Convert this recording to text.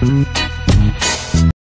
Mm-hmm.